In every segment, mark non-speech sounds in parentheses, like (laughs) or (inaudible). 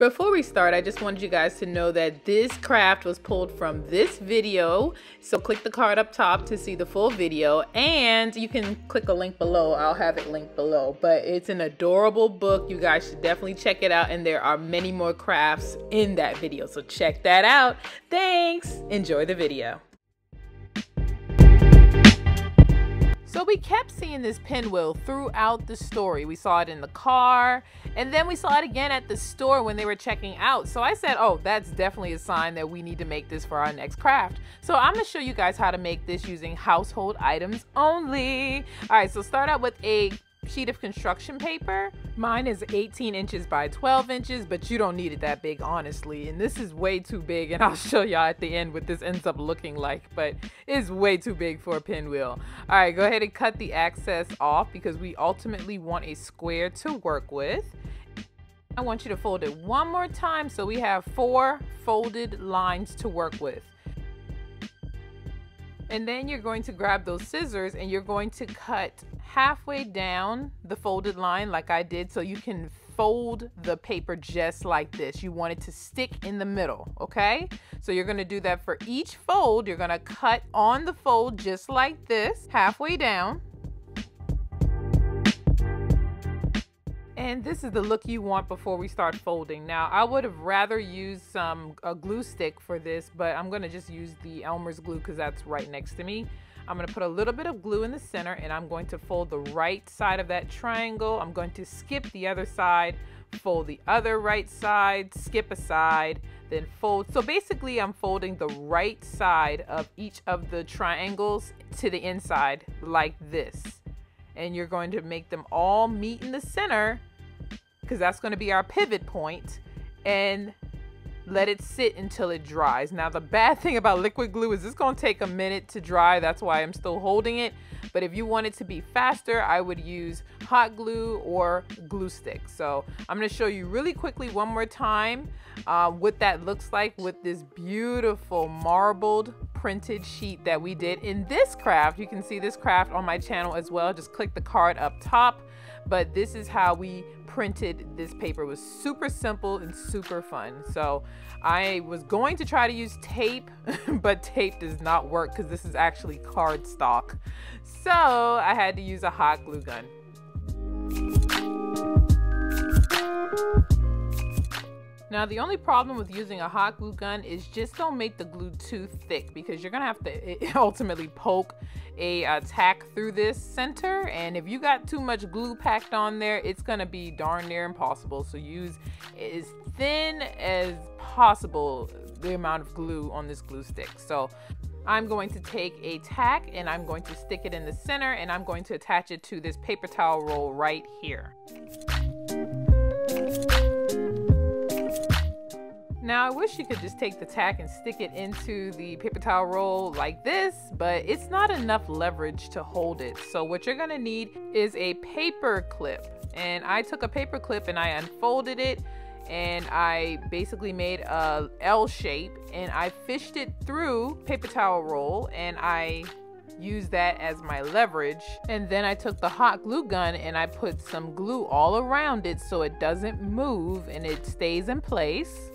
Before we start, I just wanted you guys to know that this craft was pulled from this video. So click the card up top to see the full video and you can click a link below. I'll have it linked below, but it's an adorable book. You guys should definitely check it out and there are many more crafts in that video. So check that out. Thanks. Enjoy the video. We kept seeing this pinwheel throughout the story. We saw it in the car, and then we saw it again at the store when they were checking out. So I said, oh, that's definitely a sign that we need to make this for our next craft. So I'm gonna show you guys how to make this using household items only. All right, so start out with a sheet of construction paper. Mine is 18 inches by 12 inches, but you don't need it that big, honestly. And this is way too big, and (laughs) I'll show y'all at the end what this ends up looking like, but it's way too big for a pinwheel. All right, go ahead and cut the excess off because we ultimately want a square to work with. I want you to fold it one more time so we have four folded lines to work with. And then you're going to grab those scissors and you're going to cut halfway down the folded line like I did so you can fold the paper just like this. You want it to stick in the middle, okay? So you're gonna do that for each fold. You're gonna cut on the fold just like this, halfway down. And this is the look you want before we start folding. Now, I would have rather used some a glue stick for this, but I'm gonna just use the Elmer's glue because that's right next to me. I'm gonna put a little bit of glue in the center and I'm going to fold the right side of that triangle. I'm going to skip the other side, fold the other right side, skip a side, then fold. So basically I'm folding the right side of each of the triangles to the inside like this. And you're going to make them all meet in the center because that's going to be our pivot point and let it sit until it dries. Now the bad (laughs) thing about liquid glue is it's going to take a minute to dry. That's why I'm still holding it. But if you want it to be faster, I would use hot glue or glue stick. So I'm going to show you really quickly one more time uh, what that looks like with this beautiful marbled printed sheet that we did in this craft. You can see this craft on my channel as well. Just click the card up top. But this is how we printed this paper. It was super simple and super fun. So I was going to try to use tape, (laughs) but tape does not work because this is actually cardstock. So I had to use a hot glue gun. Now the only problem with using a hot glue gun is just don't make the glue too thick because you're gonna have to ultimately poke a uh, tack through this center. And if you got too much glue packed on there it's gonna be darn near impossible. So use as thin as possible the amount of glue on this glue stick. So I'm going to take a tack and I'm going to stick it in the center and I'm going to attach it to this paper towel roll right here. Now I wish you could just take the tack and stick it into the paper towel roll like this, but it's not enough leverage to hold it. So what you're gonna need is a paper clip. And I took a paper clip and I unfolded it and I basically made a L shape and I fished it through paper towel roll and I used that as my leverage. And then I took the hot glue gun and I put some glue all around it so it doesn't move and it stays in place.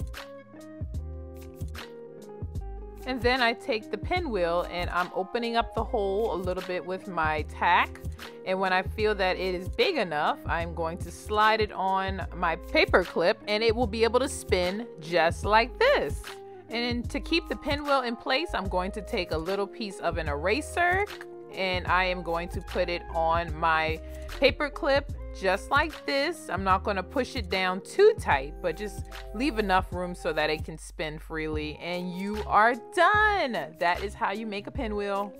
And then I take the pinwheel and I'm opening up the hole a little bit with my tack. And when I feel that it is big enough, I'm going to slide it on my paper clip and it will be able to spin just like this. And to keep the pinwheel in place, I'm going to take a little piece of an eraser and I am going to put it on my paper clip just like this. I'm not going to push it down too tight, but just leave enough room so that it can spin freely. And you are done. That is how you make a pinwheel.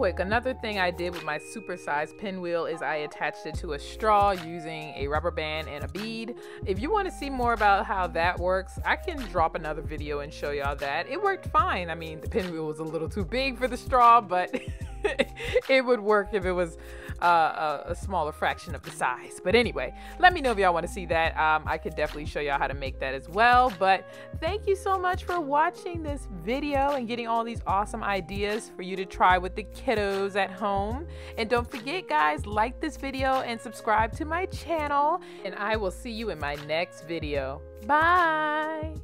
Quick, another thing I did with my supersized pinwheel is I attached it to a straw using a rubber band and a bead. If you want to see more about how that works, I can drop another video and show y'all that. It worked fine. I mean, the pinwheel was a little too big for the straw, but (laughs) (laughs) it would work if it was uh, a, a, smaller fraction of the size. But anyway, let me know if y'all want to see that. Um, I could definitely show y'all how to make that as well. But thank you so much for watching this video and getting all these awesome ideas for you to try with the kiddos at home. And don't forget, guys, like this video and subscribe to my channel. And I will see you in my next video. Bye.